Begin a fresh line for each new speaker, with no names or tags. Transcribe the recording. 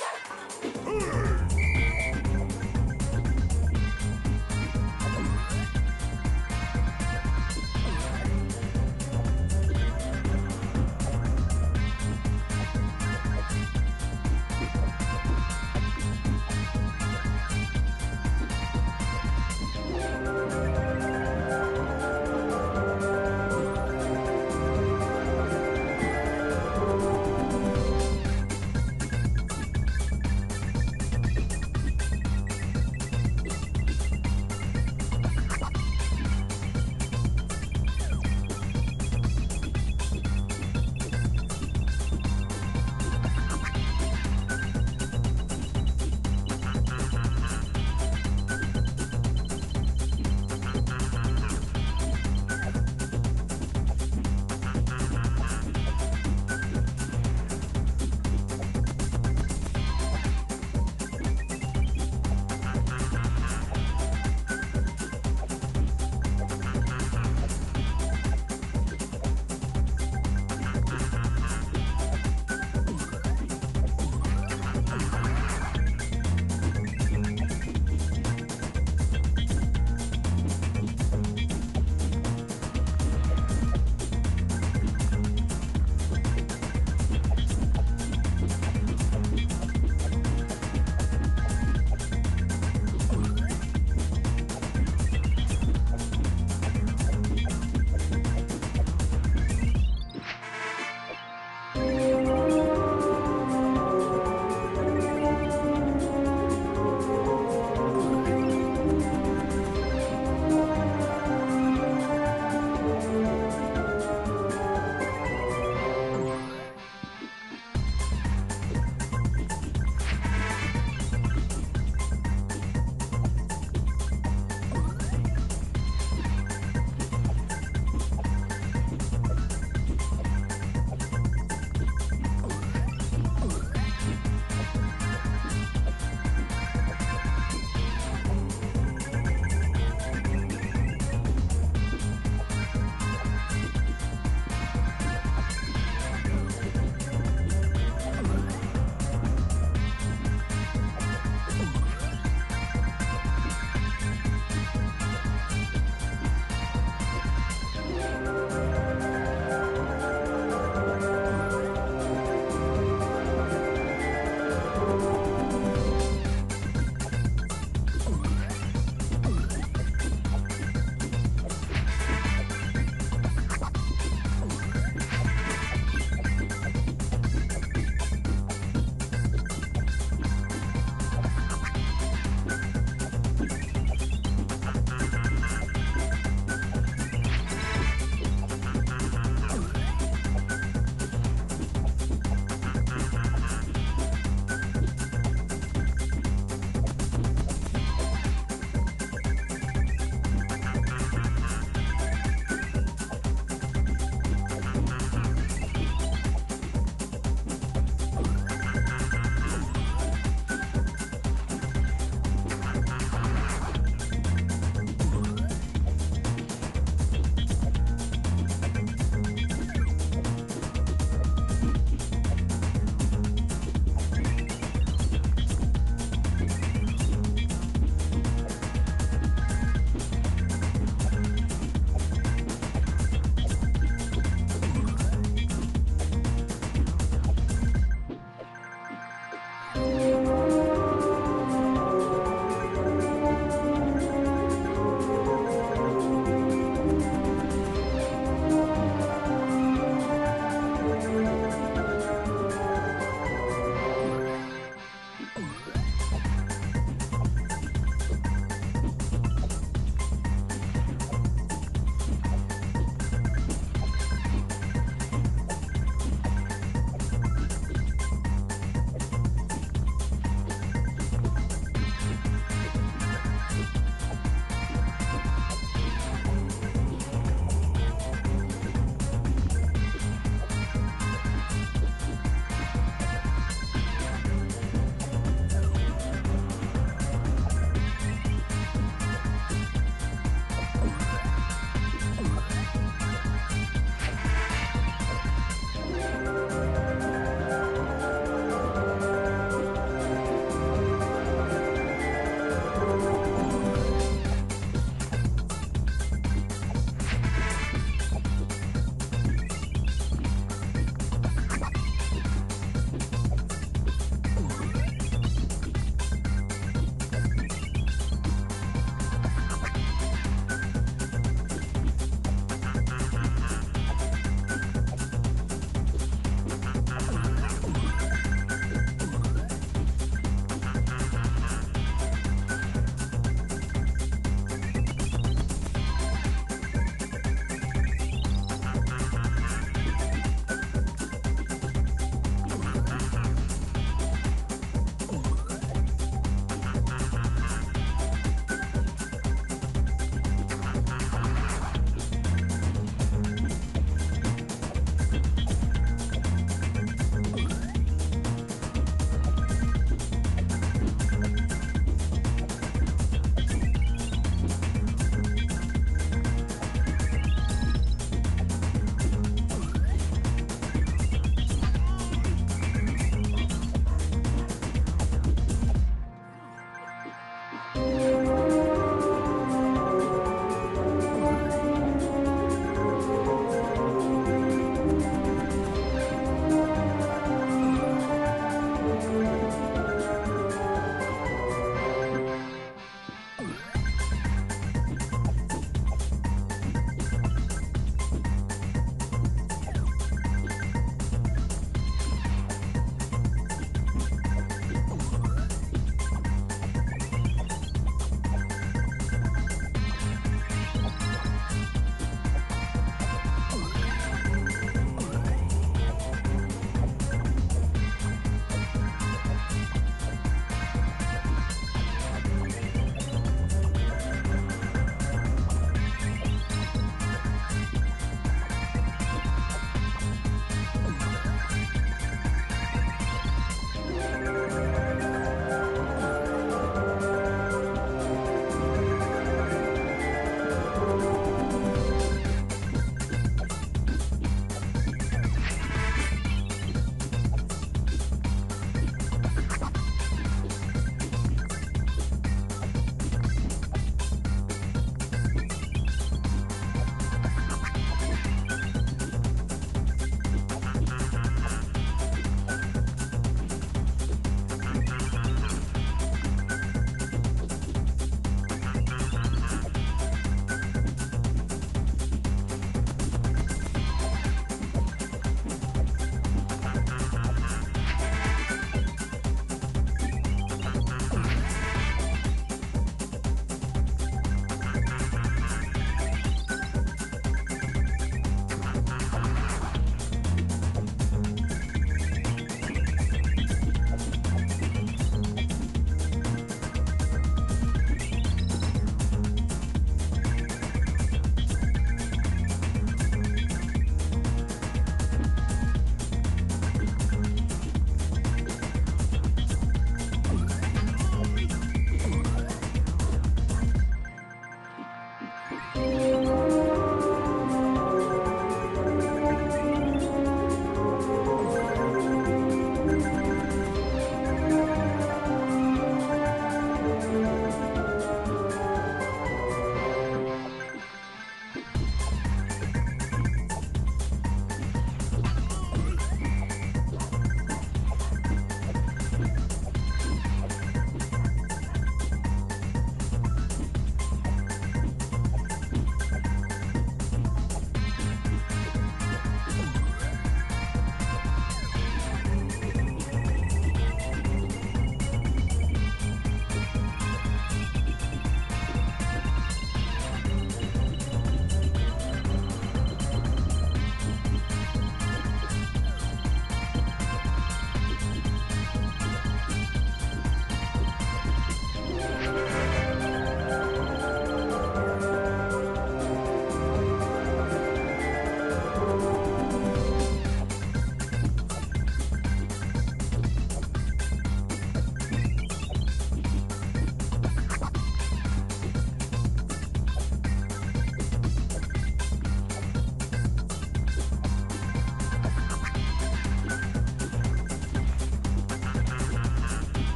Hurry!